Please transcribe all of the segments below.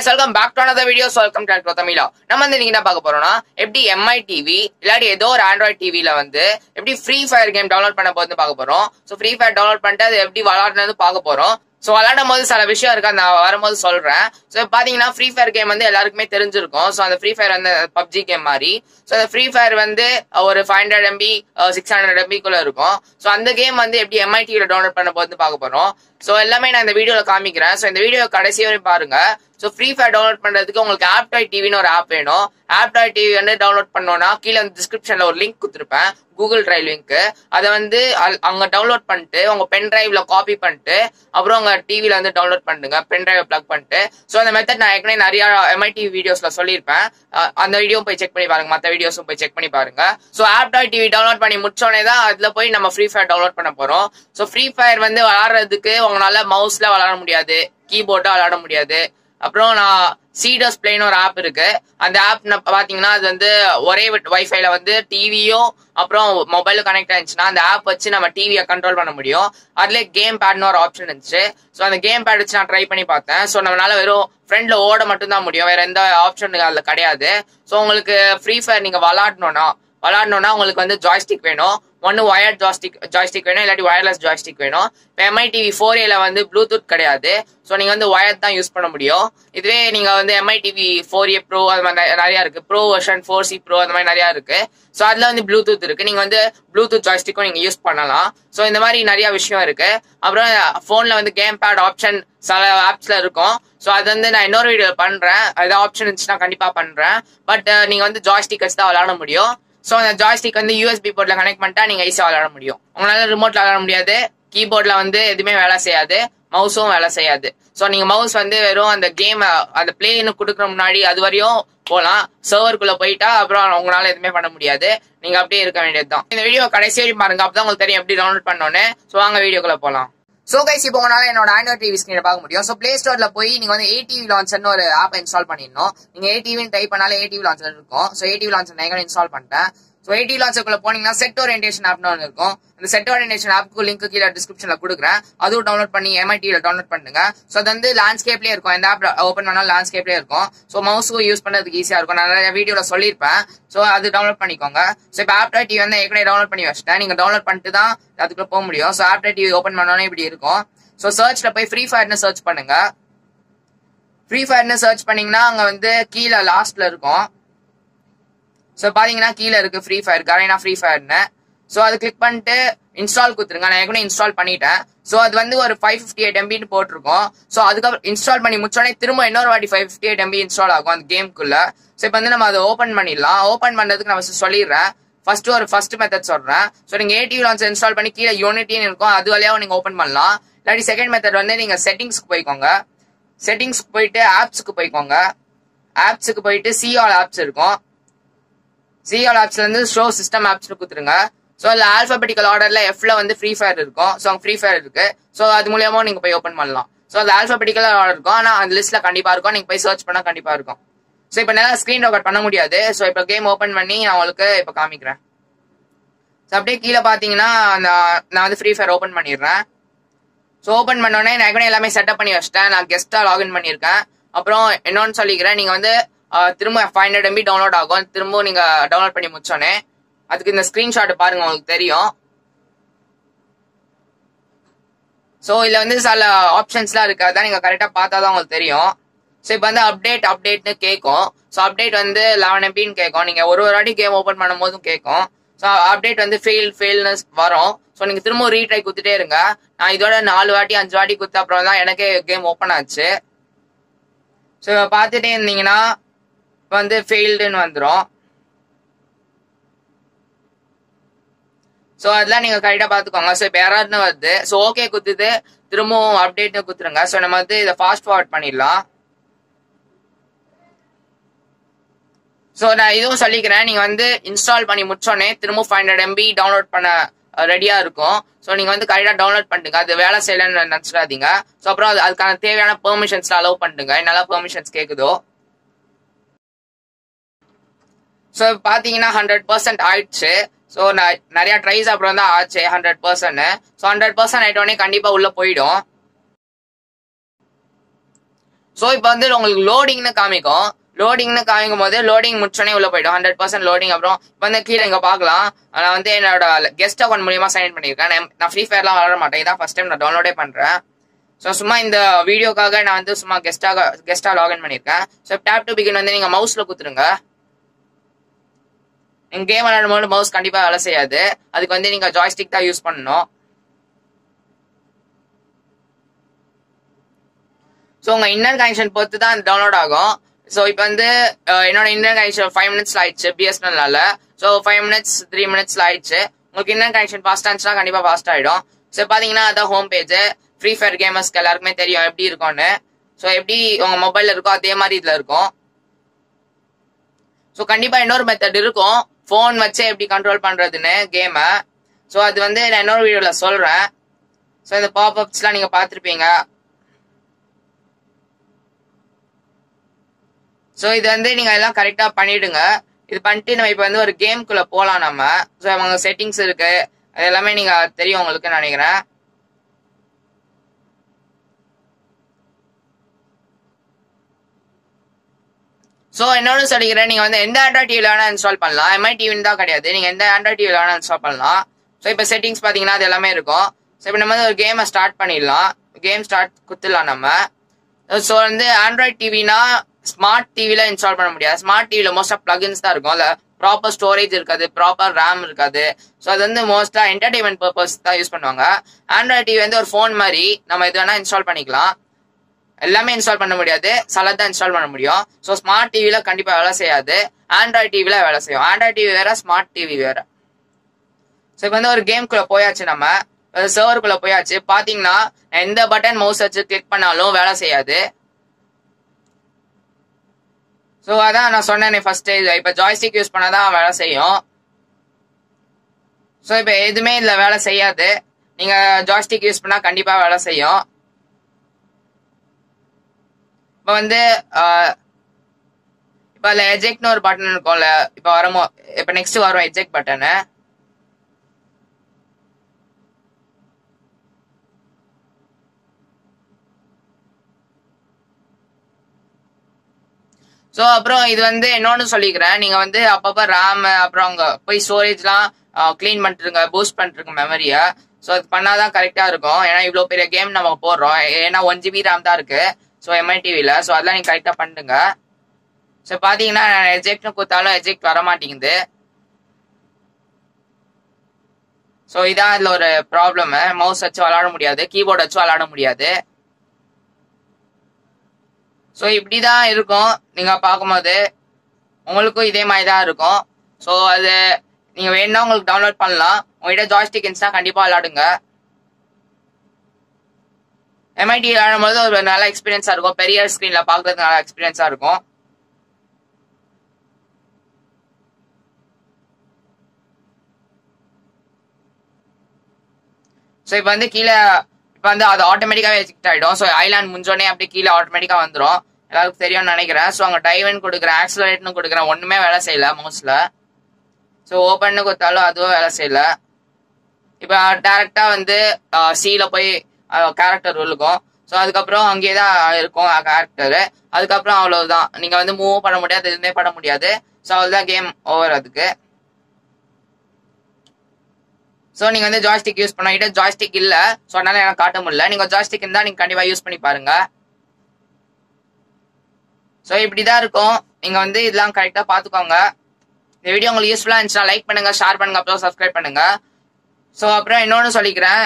guys welcome back to another video welcome to தமிழா நம்ம வந்து நீங்க என்ன பார்க்க போறோம்னா எப்படி எம்ஐ டிவி இல்லாட்டி ஏதோ ஒரு ஆண்ட்ராய்ட் டிவில வந்து எப்படி ஃப்ரீ ஃபயர் கேம் டவுன்லோட் பண்ண போது பார்க்க போறோம். ஸோ ஃப்ரீ ஃபயர் டவுன்லோட் பண்ணிட்டு அது எப்படி விளாடுறது பார்க்க போறோம். ஸோ விளையாடும் போது சில விஷயம் இருக்கு நான் வரும்போது சொல்றேன். ஸோ பாத்தீங்கன்னா ஃப்ரீ ஃபயர் கேம் வந்து எல்லாருக்குமே தெரிஞ்சிருக்கும். ஸோ அந்த ஃப்ரீ ஃபயர் வந்து பப்ஜி கேம் மாதிரி. ஸோ அந்த ஃப்ரீ ஃபயர் வந்து ஒரு five hundred MB six hundred எம்பிக்குள்ள இருக்கும். ஸோ அந்த கேம் வந்து எப்படி எம்ஐ டவுன்லோட் பண்ண போது பார்க்க போறோம். ஸோ எல்லாமே நான் இந்த வீடியோல காமிக்கிறேன். ஸோ இந்த வீடியோ கடைசி வரை பாருங்க. ஸோ ஃப்ரீ ஃபயர் டவுன்லோட் பண்ணுறதுக்கு உங்களுக்கு ஆப்டாய் டிவின்னு ஒரு ஆப் வேணும். ஆப்டாய் டிவி வந்து டவுன்லோட் பண்ணோன்னா கீழே வந்து டிஸ்கிரிப்ஷனில் ஒரு லிங்க் கொடுத்துருப்பேன். கூகுள் ட்ரைவ் லிங்க் அதை வந்து அங்கே டவுன்லோட் பண்ணிட்டு உங்கள் பென் ட்ரைவில் காப்பி பண்ணிட்டு அப்புறம் உங்கள் டிவியில் வந்து டவுன்லோட் பண்ணுங்க. பென் டிரைவ் பிளக் பண்ணிட்டு. ஸோ அந்த மெத்தட் நான் ஏற்கனவே நிறையா எம்ஐடி வீடியோஸில் சொல்லியிருப்பேன். அந்த வீடியோ போய் செக் பண்ணி பாருங்க. மற்ற வீடியோஸும் போய் செக் பண்ணி பாருங்க. ஸோ ஆப்டாய் டிவி டவுன்லோட் பண்ணி முடிச்சோடனே தான் அதில் போய் நம்ம ஃப்ரீ ஃபயர் டவுன்லோட் பண்ண போகிறோம் ஸோ ஃப்ரீ ஃபயர் வந்து விளாட்றதுக்கு உங்களால் மவுஸில் விளாட முடியாது. கீபோர்டாக விளாட முடியாது. அப்புறம் நான் சீடஸ் பிளேன்னு ஒரு ஆப் இருக்கு. அந்த ஆப் பாத்தீங்கன்னா அது வந்து ஒரே வைஃபைல வந்து டிவியும் அப்புறம் மொபைலும் கனெக்ட் ஆயிடுச்சுன்னா அந்த ஆப் வச்சு நம்ம டிவியை கண்ட்ரோல் பண்ண முடியும். அதுல கேம் பேட்னு ஒரு ஆப்ஷன் இருந்துச்சு. ஸோ அந்த கேம் பேட் வச்சு நான் ட்ரை பண்ணி பார்த்தேன். ஸோ நம்மளால வெறும் ஃப்ரெண்ட்ல ஓட மட்டும் தான் முடியும். வேற எந்த ஆப்ஷன் அதுல கிடையாது. ஸோ உங்களுக்கு ஃப்ரீ ஃபயர் நீங்க விளாடணும்னா விளாடணும்னா உங்களுக்கு வந்து ஜாய்ஸ்டிக் வேணும். ஒன்று ஒயர் ஜாய்ஸ்டிக் ஜாய்ஸ்டிக் வேணும் இல்லாட்டி ஒயர்லெஸ் ஜாய்ஸ்டிக் வேணும். இப்போ எம்ஐ டிவி ஃபோர் ஏல வந்து ப்ளூடூத் கிடையாது. ஸோ நீங்கள் வந்து ஒயர் தான் யூஸ் பண்ண முடியும். இதுவே நீங்கள் வந்து MI TV four A pro அது மாதிரி நிறையா இருக்குது pro version four C pro அந்த மாதிரி நிறையா இருக்குது ஸோ அதில் வந்து ப்ளூடூத் இருக்குது நீங்கள் வந்து ப்ளூடூத் ஜாய்ஸ்டிக்கும் நீங்கள் யூஸ் பண்ணலாம். ஸோ இந்த மாதிரி நிறையா விஷயம் இருக்குது அப்புறம் ஃபோனில் வந்து கேம் பேட் ஆப்ஷன் சில ஆப்ஸில் இருக்கும். ஸோ அது வந்து நான் இன்னொரு வீடியோ பண்ணுறேன் ஏதாவது ஆப்ஷன் இருந்துச்சுன்னா கண்டிப்பாக பண்ணுறேன் பட் நீங்கள் வந்து ஜாய்ஸ்டிக் வச்சு தான் விளாட முடியும். ஸோ அந்த ஜாய்ஸ்டிக் வந்து யூஎஸ்பி போர்ட்ல கனெக்ட் பண்ணிட்டா நீங்க ஈஸியாக விளையாட முடியும். உங்களால ரிமோட்ல விளையாட முடியாது. கீபோர்ட்ல வந்து எதுவுமே வேலை செய்யாது. மவுஸும் வேலை செய்யாது. ஸோ நீங்க மவுஸ் வந்து வெறும் அந்த கேம் அந்த பிளேன்னு கொடுக்குற முன்னாடி அது வரையும் போகலாம் சர்வருக்குள்ள போயிட்டா அப்புறம் உங்களால எதுவுமே பண்ண முடியாது. நீங்க அப்படியே இருக்க வேண்டியதுதான். இந்த வீடியோ கடைசி வரையும் பாருங்க. அப்பதான் உங்களுக்கு தெரியும் எப்படி டவுன்லோட் பண்ணோன்னு. ஸோ வாங்க வீடியோக்குள்ள போகலாம் சோ கைஸ் இப்போ உங்களால என்னோட ஆண்ட்ராய்ட் டிவி ஸ்கிரீனை பார்க்க முடியும். சோ பிளே ஸ்டோர்ல போய் நீங்க வந்து ஏடிவி லான்ச்சர்னு ஒரு ஆப் இன்ஸ்டால் பண்ணிடணும். நீங்க ஏடிவின்னு டைப் பண்ணாலே ஏடிவி லான்ச்சர் இருக்கும். சோ ஏடிவி லான்ச்சர் நான் எங்க இன்ஸ்டால் பண்ணிட்டேன்? ஸோ ஐடி லான்ச்சருக்குள்ள போனீங்கன்னா செட் ஓரியன்டேஷன் ஆப்னு ஒன்று இருக்கும். அந்த செட் ஓரியன்டேஷன் ஆப்க்கு லிங்க் கீழே டிஸ்கிரிப்ஷன்ல கொடுக்குறேன். அதுவும் டவுன்லோட் பண்ணி எம்ஐடியில் டவுன்லோட் பண்ணுங்க. ஸோ அது வந்து லேண்ட்ஸ்கேப்லேயே இருக்கும். இந்த ஆப் ஓப்பன் பண்ணாலும் லேண்ட்ஸ்கேப்லேயே இருக்கும். ஸோ மவுஸுக்கும் யூஸ் பண்ணுறதுக்கு ஈஸியாக இருக்கும். நான் நிறைய வீடியோவில் சொல்லியிருப்பேன். ஸோ அது டவுன்லோட் பண்ணிக்கோங்க. ஸோ இப்போ ஆப்டா டிவி வந்து ஏற்கனவே டவுன்லோட் பண்ணி வச்சிட்டேன். நீங்கள் டவுன்லோட் பண்ணிட்டு தான் அதுக்குள்ளே போக முடியும். ஸோ ஆப்டா டிவி ஓப்பன் பண்ணோன்னே இப்படி இருக்கும். ஸோ சர்ச்ல போய் ஃப்ரீ ஃபயர்னு சர்ச் பண்ணுங்க. ஃப்ரீ ஃபயர்னு சர்ச் பண்ணீங்கன்னா அங்கே வந்து கீழே லாஸ்ட்ல இருக்கும். ஸோ பார்த்தீங்கன்னா கீழே இருக்கு ஃப்ரீ ஃபயர் கரைனா ஃப்ரீ ஃபயர்னு ஸோ அது கிளிக் பண்ணிட்டு இன்ஸ்டால் கொடுத்துருங்க. நான் ஏற்கனவே இன்ஸ்டால் பண்ணிட்டேன். ஸோ அது வந்து ஒரு ஃபைவ் ஃபிஃப்டி எயிட் எம்பின்னு போட்டிருக்கோம். ஸோ அதுக்கப்புறம் இன்ஸ்டால் பண்ணி முடிச்சோடனே திரும்ப இன்னொரு வாட்டி five fifty eight MB install ஆகும் அந்த கேம்க்குள்ள ஸோ இப்போ வந்து நம்ம அதை ஓப்பன் பண்ணிடலாம். ஓப்பன் பண்ணுறதுக்கு நான் சொல்லிடுறேன். ஃபர்ஸ்ட் ஒரு ஃபர்ஸ்ட் மெத்தட் சொல்றேன். ஸோ நீங்க ஏடிவி லான்ச் இன்ஸ்டால் பண்ணி கீழே யூனிட்டின்னு இருக்கும். அது வழியாக நீங்க ஓப்பன் பண்ணலாம். இல்லாட்டி செகண்ட் மெத்தட் வந்து நீங்க செட்டிங்ஸ்க்கு போய்க்கோங்க. செட்டிங்ஸ்க்கு போயிட்டு ஆப்ஸ்க்கு போய்க்கோங்க. ஆப்ஸுக்கு போயிட்டு சிஆல் ஆப்ஸ் இருக்கும். சிஆல் ஆப்ஸ்ல இருந்து ஷோ சிஸ்டம் ஆப்ஸ்னு கொடுத்துருங்க. ஸோ அதில் ஆல்பபெட்டிக்கல் ஆர்டர்ல எஃப்ல வந்து ஃப்ரீ ஃபயர் இருக்கும். ஸோ ஃப்ரீ ஃபயர் இருக்கு. ஸோ அது மூலியமாக நீங்க போய் ஓப்பன் பண்ணலாம். ஸோ அது ஆல்பபெட்டிக்கல் ஆர்டர் இருக்கும். ஆனால் அந்த லிஸ்ட்ல கண்டிப்பா இருக்கும். நீங்க போய் சர்ச் பண்ணா கண்டிப்பா இருக்கும். ஸோ இப்போ நல்லா ஸ்க்ரீன் ரெக்கார்ட் பண்ண முடியாது. ஸோ இப்போ கேம் ஓப்பன் பண்ணி நான் உங்களுக்கு இப்போ காமிக்கிறேன். ஸோ அப்படியே கீழே பார்த்தீங்கன்னா நான் நான் வந்து ஃப்ரீ ஃபயர் ஓப்பன் பண்ணிடுறேன். ஸோ ஓப்பன் பண்ணோடனே நான் ஏற்கனவே எல்லாமே செட்டப் பண்ணி வச்சிட்டேன். நான் கெஸ்ட்டாக லாகின் பண்ணியிருக்கேன். அப்புறம் என்னன்னு சொல்லிக்கிறேன். நீங்கள் வந்து திரும்ப ஃபைவ் ஹண்ட்ரட் எம்பி டவுன்லோட் ஆகும். திரும்ப நீங்கள் டவுன்லோட் பண்ணி முடிச்சோன்னே அதுக்கு இந்த ஸ்க்ரீன்ஷாட் பாருங்க உங்களுக்கு தெரியும். ஸோ இதில் வந்து சில ஆப்ஷன்ஸ்லாம் இருக்கு. அதான் நீங்கள் கரெக்டாக பார்த்தா தான் உங்களுக்கு தெரியும். ஸோ இப்போ வந்து அப்டேட் அப்டேட்னு கேட்கும். ஸோ அப்டேட் வந்து லெவன் எம்பின்னு கேட்கும். நீங்கள் ஒரு ஒரு வாட்டி கேம் ஓப்பன் பண்ணும்போதும் கேட்கும். ஸோ அப்டேட் வந்து ஃபெயில் ஃபெயில்னு வரும். ஸோ நீங்கள் திரும்ப ரீட்ரை குத்துட்டே இருங்க. நான் இதோட நாலு வாட்டி அஞ்சு வாட்டி குத்த அப்புறம் தான் எனக்கே கேம் ஓப்பன் ஆச்சு. ஸோ பார்த்துட்டே இருந்தீங்கன்னா வந்து ஃபெயில்டுன்னு வந்துடும் ஸோ அதெல்லாம் நீங்கள் கரெக்டாக பார்த்துக்கோங்க ஸோ இப்போ யாராவது வருது. ஸோ ஓகே குத்துது. திரும்பவும் அப்டேட்னு குத்துருங்க. ஸோ நம்ம வந்து இதை ஃபாஸ்ட் ஃபார்வர்ட் பண்ணிடலாம். ஸோ நான் இதுவும் சொல்லிக்கிறேன். நீங்கள் வந்து இன்ஸ்டால் பண்ணி முடிச்சோடனே திரும்ப ஃபைவ் ஹண்ட்ரட் எம்பி டவுன்லோட் பண்ண ரெடியாக இருக்கும். ஸோ நீங்கள் வந்து கரெக்டாக டவுன்லோட் பண்ணுங்க அது வேலை செய்யலைன்னு நினச்சிடாதீங்க. ஸோ அப்புறம் அது அதுக்கான தேவையான பெர்மிஷன்ஸ்லாம் அலோவ் பண்ணுங்க என்னெல்லாம் பெர்மிஷன்ஸ் கேட்குதோ ஸோ பார்த்தீங்கன்னா ஹண்ட்ரட் பர்சன்ட் ஆயிடுச்சு. ஸோ நிறையா ட்ரைஸ் அப்புறம் தான் ஆச்சு hundred percent so hundred percent ஆகிட்டோடனே கண்டிப்பாக உள்ள போயிடும். ஸோ இப்போ வந்து உங்களுக்கு லோடிங்னு காமிக்கும். லோடிங்னு காமிக்கும் போது லோடிங் முடிச்சோடனே உள்ள போயிடும். ஹண்ட்ரட் பர்சன்ட் லோடிங் அப்புறம் இப்போ வந்து கீழே இங்கே பார்க்கலாம் நான் வந்து என்னோட கெஸ்ட் அக்கௌண்ட் மூலியமா சைன் பண்ணியிருக்கேன். நான் நான் ஃப்ரீ ஃபயர்லாம் விளாட மாட்டேன். இதான் ஃபர்ஸ்ட் டைம் நான் டவுன்லோடே பண்ணுறேன் ஸோ சும்மா இந்த வீடியோக்காக நான் வந்து சும்மா கெஸ்டாக கெஸ்ட்டாக லாகின் பண்ணியிருக்கேன். ஸோ டேப் டு பிகின் வந்து நீங்கள் மவுஸில் குத்துருங்க கேம் விளையாடும் போது மவுஸ் கண்டிப்பா வேலை செய்யாது. அதுக்கு வந்து நீங்க ஜாய்ஸ்டிக் தான் யூஸ் பண்ணணும். ஸோ உங்க இன்னர் கனெக்ஷன் பொறுத்து தான் டவுன்லோட் ஆகும். ஸோ இப்போ வந்து என்னோட இன்னர் கனெக்ஷன் ஃபைவ் மினிட்ஸ்ல ஆயிடுச்சு பிஎஸ்என்எல்னால ஸோ ஃபைவ் மினிட்ஸ் த்ரீ மினிட்ஸ்ல ஆயிடுச்சு. உங்களுக்கு இன்னர் கனெக்ஷன் ஃபாஸ்ட் ஆச்சுன்னா கண்டிப்பா ஃபாஸ்ட் ஆயிடும். ஸோ பாத்தீங்கன்னா அதான் ஹோம் பேஜ் ஃப்ரீ ஃபயர் கேமர்ஸ்க்கு எல்லாருக்குமே தெரியும் எப்படி இருக்கும்னு. ஸோ எப்படி உங்க மொபைல்ல இருக்கோ அதே மாதிரி இதுல இருக்கும். ஸோ கண்டிப்பா இன்னொரு மெத்தட் இருக்கும். ஃபோன் வச்சு எப்படி கண்ட்ரோல் பண்றதுன்னு கேமை ஸோ அது வந்து நான் இன்னொரு வீடியோல சொல்றேன். ஸோ இந்த பாப் அப்ஸ்லாம் நீங்க பார்த்துருப்பீங்க. ஸோ இது வந்து நீங்க எல்லாம் கரெக்டா பண்ணிடுங்க. இது பண்ணிட்டு நம்ம இப்போ வந்து ஒரு கேம்குள்ள போகலாம் நம்ம. ஸோ அவங்க செட்டிங்ஸ் இருக்கு. அது எல்லாமே நீங்க தெரியும் உங்களுக்கு நினைக்கிறேன். ஸோ என்னோட சொல்லிக்கிறேன் நீங்கள் வந்து எந்த ஆண்ட்ராய்ட் டிவில வேணால் இன்ஸ்டால் பண்ணலாம். எம்ஐ டிவின்னு தான் கிடையாது. நீங்கள் எந்த ஆண்ட்ராய்ட் டிவியில் வேணால் இன்ஸ்டால் பண்ணலாம். ஸோ இப்போ செட்டிங்ஸ் பார்த்தீங்கன்னா அது எல்லாமே இருக்கும். ஸோ இப்போ நம்ம வந்து ஒரு கேமை ஸ்டார்ட் பண்ணிடலாம். கேம் ஸ்டார்ட் குத்துடலாம் நம்ம. ஸோ வந்து ஆண்ட்ராய்ட் டிவினா ஸ்மார்ட் டிவியில் இன்ஸ்டால் பண்ண முடியாது. ஸ்மார்ட் டிவியில் மோஸ்ட்டாக ப்ளகின்ஸ் தான் இருக்கும். அதில் ப்ராப்பர் ஸ்டோரேஜ் இருக்காது ப்ராப்பர் ரேம் இருக்காது. ஸோ அது வந்து மோஸ்ட்டாக என்டர்டைன்மெண்ட் பர்பஸ் தான் யூஸ் பண்ணுவாங்க. ஆண்ட்ராய்ட் டிவி வந்து ஒரு ஃபோன் மாதிரி நம்ம எது வேணால் இன்ஸ்டால் பண்ணிக்கலாம். எல்லாமே இன்ஸ்டால் பண்ண முடியாது. சில தான் இன்ஸ்டால் பண்ண முடியும். ஸோ ஸ்மார்ட் டிவியில் கண்டிப்பா வேலை செய்யாது. ஆண்ட்ராய்ட் டிவியில் வேலை செய்யும். ஆண்ட்ராய்ட் டிவி வேற ஸ்மார்ட் டிவி வேற. ஸோ இப்போ வந்து ஒரு கேம்குள்ளே போயாச்சு நம்ம. சர்வருக்குள்ளே போயாச்சு. பாத்தீங்கன்னா எந்த பட்டன் மவுஸ் வச்சு கிளிக் பண்ணாலும் வேலை செய்யாது. ஸோ அதான் நான் சொன்னேன் ஃபர்ஸ்ட் இப்போ ஜாய்ஸ்டிக் யூஸ் பண்ணாதான் வேலை செய்யும். ஸோ இப்போ எதுவுமே இல்லை வேலை செய்யாது. நீங்க ஜாய்ஸ்டிக் யூஸ் பண்ணா கண்டிப்பா வேலை செய்யும். இப்போ வந்து இப்போ அதில் எஜெக்ட்னு ஒரு பட்டன் இருக்கும்ல இப்போ வரமோ இப்போ நெக்ஸ்ட் வரும் எஜெக்ட் பட்டனு ஸோ அப்புறம் இது வந்து இன்னொன்னு சொல்லிக்கிறேன். நீங்க வந்து அப்பப்போ ரேம் அப்புறம் அங்க போய் ஸ்டோரேஜ்லாம் க்ளீன் பண்ணிட்டுருங்க பூஸ்ட் பண்ணிட்டுருங்க மெமரியை ஸோ அது பண்ணாதான் கரெக்டா இருக்கும். ஏன்னா இவ்வளோ பெரிய கேம் நம்ம போடுறோம். ஏன்னா ஒன் ஜிபி ரேம் தான் இருக்கு. ஸோ எம்ஐ டிவியில் ஸோ அதெல்லாம் நீங்கள் கரெக்டாக பண்ணுங்க. ஸோ பார்த்தீங்கன்னா எஜெக்ட்னு கொடுத்தாலும் எஜெக்ட் வர மாட்டேங்குது ஸோ இதான் அதில் ஒரு ப்ராப்ளம் மவுஸ் வச்சு விளாட முடியாது. கீபோர்ட் வச்சு விளாட முடியாது. ஸோ இப்படி தான் இருக்கும். நீங்கள் பார்க்கும்போது உங்களுக்கும் இதே மாதிரி தான் இருக்கும். ஸோ அது நீங்கள் வேணும்னா உங்களுக்கு டவுன்லோட் பண்ணலாம். உங்கள்கிட்ட ஜாய்ஸ்டிக் இருந்துச்சுன்னா கண்டிப்பாக விளாடுங்க எம்ஐடி ஆடும்போது ஒரு நல்ல எக்ஸ்பீரியன்ஸா இருக்கும். பெரிய ஸ்கிரீன்ல பாக்குறது நல்ல எக்ஸ்பீரியன்ஸா இருக்கும். ஸோ இப்போ வந்து கீழே இப்போ வந்து அது ஆட்டோமேட்டிக்காவே எஜெக்ட் ஆகிடும் ஸோ ஐலாண்ட் முடிஞ்சோடனே அப்படியே கீழே ஆட்டோமேட்டிக்காக வந்துடும் எல்லாருக்கும் தெரியும்னு நினைக்கிறேன். ஸோ அங்கே டைவன் கொடுக்குறேன் ஆக்சலரேட்னு கொடுக்குறேன். ஒன்றுமே வேலை செய்யல மோஸ்ட்ல ஸோ ஓப்பன்னு கொடுத்தாலும் அதுவும் வேலை செய்யல. இப்போ டேரெக்டாக வந்து சீல போய் கேரக்டர் விழுக்கும் ஸோ அதுக்கப்புறம் அங்கேயே தான் இருக்கும் கேரக்டர் அதுக்கப்புறம் அவ்வளவுதான். நீங்க வந்து மூவ் பண்ண முடியாது எதுவுமே பண்ண முடியாது. ஸோ அவ்வளோதான் கேம் ஓவர் அதுக்கு. ஸோ நீங்க வந்து ஜாய்ஸ்டிக் யூஸ் பண்ணிட்டு ஜாய்ஸ்டிக் இல்ல. ஸோ அதனால எனக்கு காட்ட முடியல. நீங்க ஜாய்ஸ்டிக் இருந்தால் நீங்க கண்டிப்பா யூஸ் பண்ணி பாருங்க. ஸோ இப்படிதான் இருக்கும். நீங்க வந்து இதெல்லாம் கரெக்டா பாத்துக்கோங்க. இந்த வீடியோ உங்களுக்கு யூஸ்ஃபுல்லா இருந்துச்சுன்னா லைக் பண்ணுங்க ஷேர் பண்ணுங்க அப்புறம் சப்ஸ்கிரைப் பண்ணுங்க. ஸோ அப்புறம் இன்னொன்னு சொல்லிக்கிறேன்.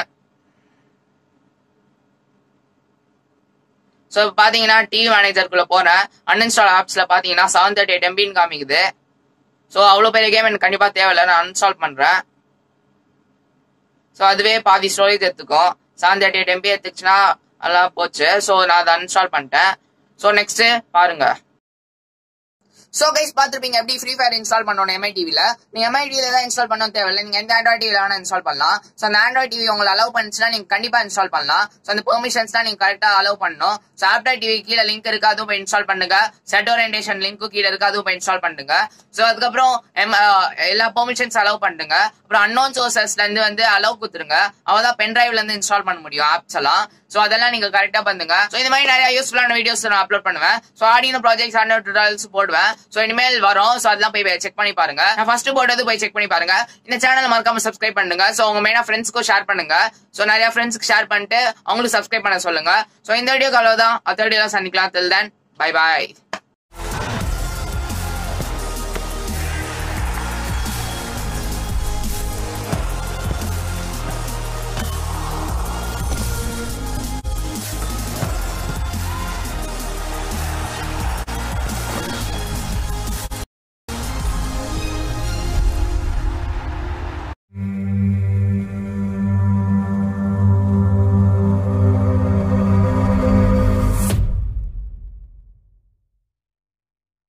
ஸோ பாத்தீங்கன்னா டிவி மேனேஜருக்குள்ள போறேன் அன்இன்ஸ்டால் ஆப்ஸ்ல பாத்தீங்கன்னா செவன் தேர்ட்டி எயிட் எம்பின்னு காமிக்குது. ஸோ அவ்வளோ பெரிய கேம் எனக்கு கண்டிப்பா தேவையில்ல. நான் அன்ஸ்டால் பண்றேன். ஸோ அதுவே பாதி ஸ்டோரேஜ் எடுத்துக்கும். செவன் தேர்ட்டி எயிட் எம்பி எடுத்துச்சுன்னா நல்லா போச்சு. ஸோ நான் அதை அன்ஸ்டால் பண்ணிட்டேன். ஸோ நெக்ஸ்ட் பாருங்க. ஸோ கைஸ் பார்த்துருப்பீங்க எப்படி ஃப்ரீ ஃபயர் இன்ஸ்டால் பண்ணணும் எம்ஐ டிவில நீங்க எம்ஐ டிவில தான் இன்ஸ்டால் பண்ண தேவையில்லை. நீங்க எந்த ஆண்ட்ராய்ட் டிவில வேணா இன்ஸ்டால் பண்ணலாம். ஸோ அந்த ஆண்ட்ராய்ட் டிவி உங்களை அலோவ் பண்ணுச்சுன்னா நீங்க கண்டிப்பா இன்ஸ்டால் பண்ணலாம். ஸோ அந்த பெர்மிஷன்ஸ் தான் நீங்க கரெக்டா அலோவ் பண்ணணும். ஸோ ஆப்டாய் டிவி கீழே லிங்க் இருக்கு அதுவும் போய் இன்ஸ்டால் பண்ணுங்க. செட் ஓரியன்டேஷன் லிங்க்கும் கீழே இருக்கு அதுவும் போய் இன்ஸ்டால் பண்ணுங்க. ஸோ அதுக்கப்புறம் எம் எல்லா பெர்மிஷன்ஸ் அலோவ் பண்ணுங்க. அப்புறம் அன்னோன் சோர்சஸ்ல இருந்து வந்து அலோவ் கொடுத்துருங்க. அவதான் பென் டிரைவ்ல இருந்து இன்ஸ்டால் பண்ண முடியும் ஆப்ஸ் எல்லாம். சோ அதெல்லாம் நீங்க கரெக்டா பண்ணுங்க. சோ இந்த மாதிரி நிறைய யூஸ்ஃபுல்லான வீடியோஸ் நான் அப்லோட் பண்ணுவேன். So audio projects audio tutorials போடுவேன். சோ இனிமேல் வரும். சோ அதெல்லாம் போய் செக் பண்ணி பாருங்க. நான் ஃபர்ஸ்ட் போட்டது போய் செக் பண்ணி பாருங்க. இந்த சேனல் மறக்காம சப்ஸ்கிரைப் பண்ணுங்க. சோ உங்க மெயினா ஃப்ரெண்ட்ஸ்க்கும் ஷேர் பண்ணுங்க. சோ நிறைய ஃப்ரெண்ட்ஸ்க்கு ஷேர் பண்ணிட்டு அவங்களுக்கு சப்ஸ்கிரைப் பண்ண சொல்லுங்க. சோ இந்த வீடியோ அவ்வளவுதான். அடுத்த வீடியோ சந்திக்கலாம். தில் தென் பை பாய்